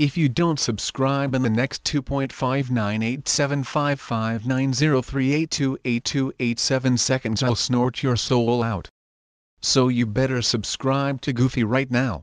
If you don't subscribe in the next 2.59875590382828 seconds I'll snort your soul out. So you better subscribe to Goofy right now.